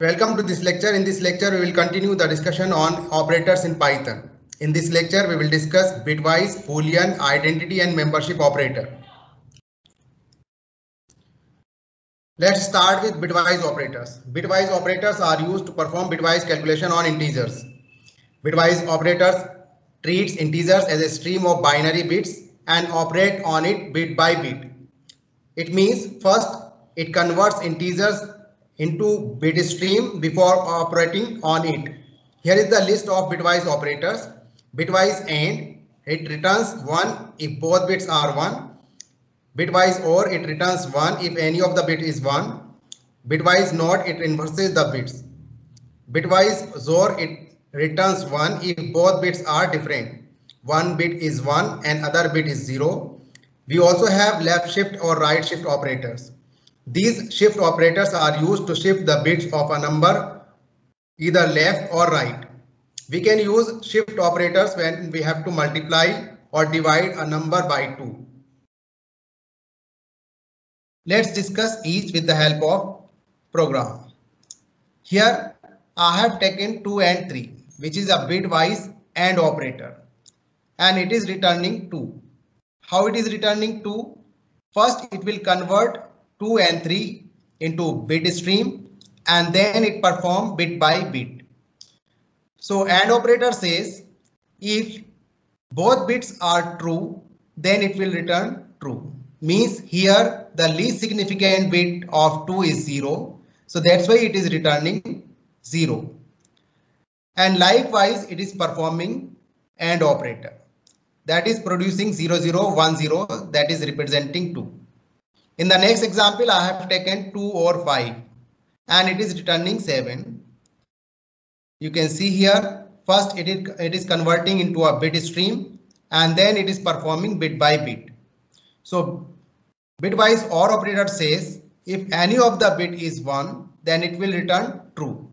Welcome to this lecture. In this lecture, we will continue the discussion on operators in Python. In this lecture, we will discuss bitwise, boolean, identity and membership operator. Let's start with bitwise operators. Bitwise operators are used to perform bitwise calculation on integers. Bitwise operators treats integers as a stream of binary bits and operate on it bit by bit. It means first it converts integers into bit stream before operating on it. Here is the list of bitwise operators. Bitwise AND, it returns 1 if both bits are 1. Bitwise OR, it returns 1 if any of the bit is 1. Bitwise NOT, it inverses the bits. Bitwise XOR, it returns 1 if both bits are different. One bit is 1 and other bit is 0. We also have left shift or right shift operators. These shift operators are used to shift the bits of a number either left or right. We can use shift operators when we have to multiply or divide a number by 2. Let's discuss each with the help of program. Here I have taken 2 and 3 which is a bitwise AND operator and it is returning 2. How it is returning 2? First it will convert 2 and 3 into bit stream and then it perform bit by bit. So AND operator says if both bits are true then it will return true. Means here the least significant bit of 2 is 0. So that's why it is returning 0. And likewise it is performing AND operator that is producing 0010 that is representing 2. In the next example, I have taken 2 or 5 and it is returning 7. You can see here first it is, it is converting into a bit stream and then it is performing bit by bit. So bitwise OR operator says if any of the bit is 1 then it will return true.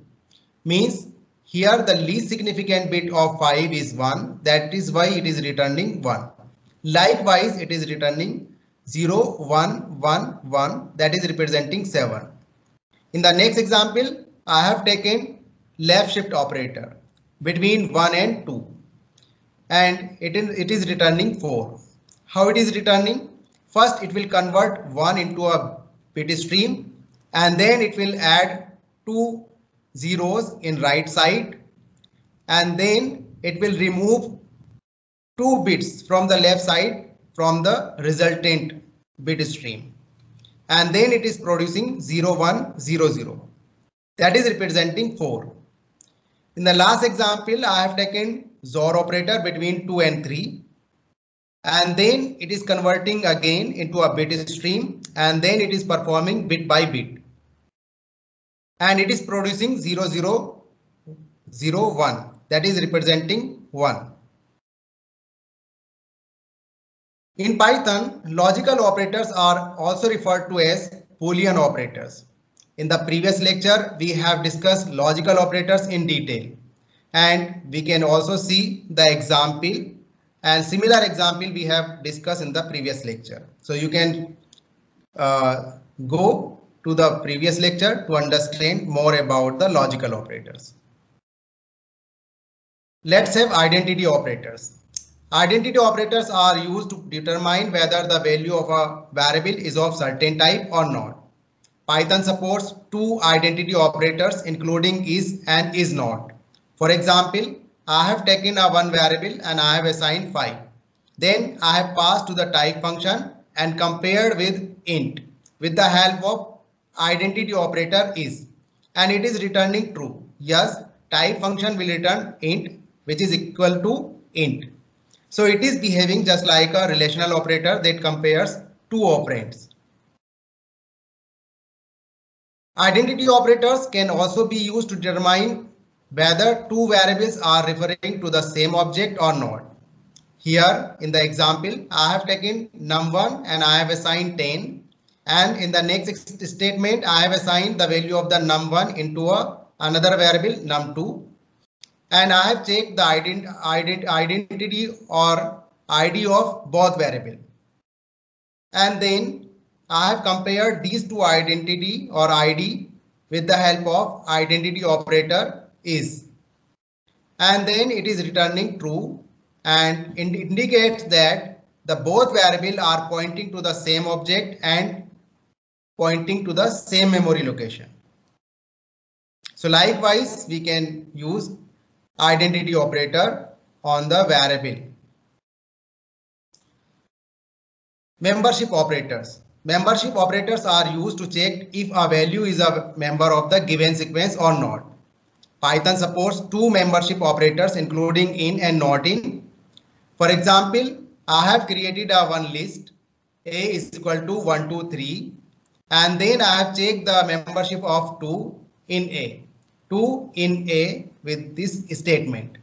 Means here the least significant bit of 5 is 1 that is why it is returning 1. Likewise it is returning 0 1 1 1 that is representing 7. In the next example I have taken left shift operator between 1 and 2 and it is, it is returning 4. How it is returning? First it will convert 1 into a bit stream and then it will add two zeros in right side and then it will remove two bits from the left side from the resultant bit stream. And then it is producing 0100 that is representing 4. In the last example I have taken XOR operator between 2 and 3 and then it is converting again into a bit stream. And then it is performing bit by bit. And it is producing 0, 0, 0, 1 that is representing 1. In Python, logical operators are also referred to as Boolean operators. In the previous lecture, we have discussed logical operators in detail and we can also see the example and similar example we have discussed in the previous lecture. So you can uh, go to the previous lecture to understand more about the logical operators. Let's have identity operators. Identity operators are used to determine whether the value of a variable is of certain type or not. Python supports two identity operators including is and is not. For example, I have taken a one variable and I have assigned 5. Then I have passed to the type function and compared with int with the help of identity operator is and it is returning true. Yes, type function will return int which is equal to int. So it is behaving just like a relational operator that compares two operands. Identity operators can also be used to determine whether two variables are referring to the same object or not. Here in the example, I have taken num1 and I have assigned 10 and in the next statement I have assigned the value of the num1 into a another variable num2 and I have checked the ident ident identity or ID of both variable and then I have compared these two identity or ID with the help of identity operator is. And then it is returning true and it indicates that the both variable are pointing to the same object and pointing to the same memory location. So likewise, we can use identity operator on the variable. Membership operators. Membership operators are used to check if a value is a member of the given sequence or not. Python supports two membership operators including in and not in. For example, I have created a one list a is equal to 1, 2, 3 and then I have checked the membership of 2 in A. 2 in A with this statement.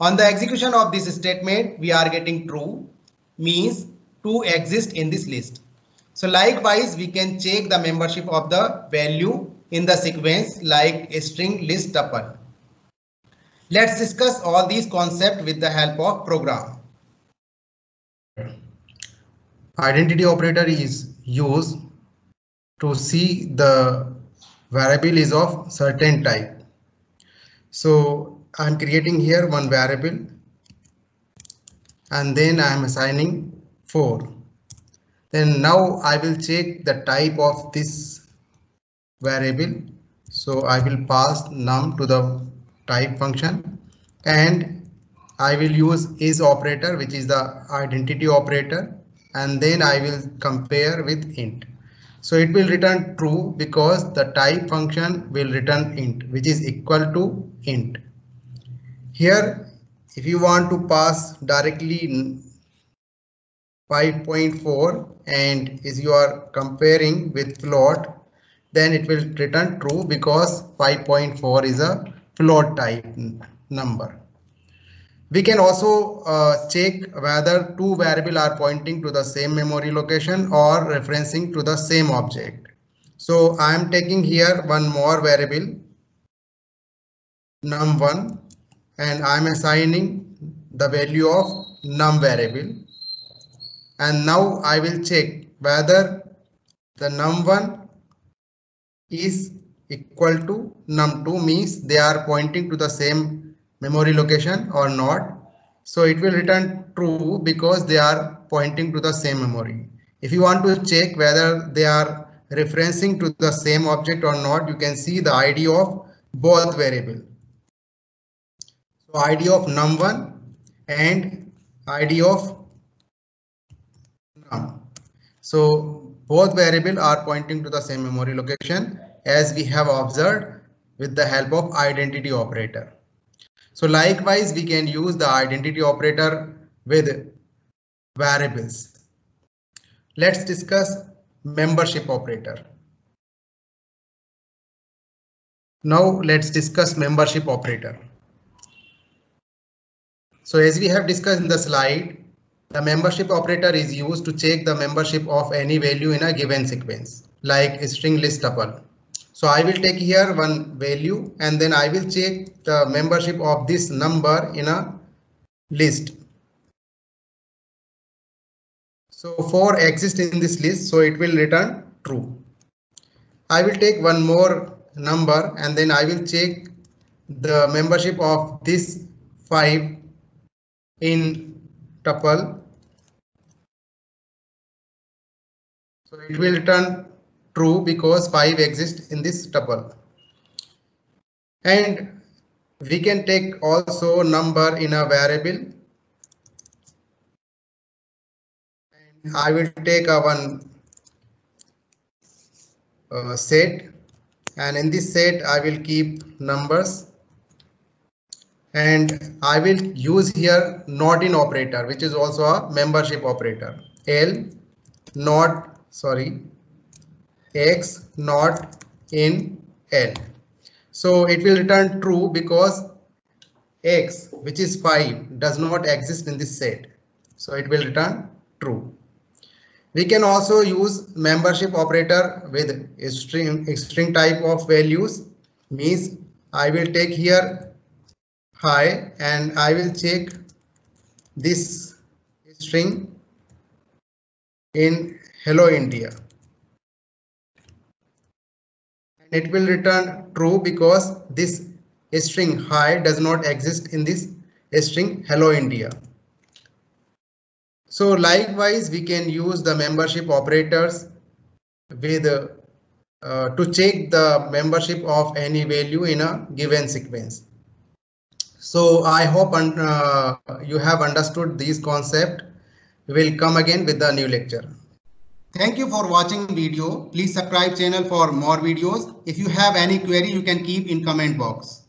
On the execution of this statement, we are getting true means 2 exist in this list. So likewise, we can check the membership of the value in the sequence like a string list tuple. Let's discuss all these concepts with the help of program. Identity operator is used to see the variable is of certain type. So I'm creating here one variable and then I'm assigning 4. Then now I will check the type of this variable. So I will pass num to the type function and I will use is operator which is the identity operator and then I will compare with int. So it will return true because the type function will return int which is equal to int. Here if you want to pass directly 5.4 and is you are comparing with float then it will return true because 5.4 is a float type number. We can also uh, check whether two variable are pointing to the same memory location or referencing to the same object. So I am taking here one more variable num1 and I am assigning the value of num variable and now I will check whether the num1 is equal to num2 means they are pointing to the same memory location or not. So it will return true because they are pointing to the same memory. If you want to check whether they are referencing to the same object or not, you can see the ID of both variable. So ID of num1 and ID of num. So both variable are pointing to the same memory location as we have observed with the help of identity operator. So likewise, we can use the identity operator with variables. Let's discuss membership operator. Now let's discuss membership operator. So as we have discussed in the slide, the membership operator is used to check the membership of any value in a given sequence, like string list tuple. So I will take here one value and then I will check the membership of this number in a list. So 4 exists in this list, so it will return true. I will take one more number and then I will check the membership of this 5 in tuple. So it will return true because 5 exists in this tuple. And we can take also number in a variable. And I will take a one uh, set and in this set I will keep numbers and I will use here not in operator which is also a membership operator L not sorry x not in L. So it will return true because x which is 5 does not exist in this set. So it will return true. We can also use membership operator with a string, string type of values means I will take here hi and I will check this string in hello India. It will return true because this string hi does not exist in this string hello India. So likewise, we can use the membership operators with uh, to check the membership of any value in a given sequence. So I hope uh, you have understood this concept. We will come again with the new lecture. Thank you for watching video. Please subscribe channel for more videos. If you have any query, you can keep in comment box.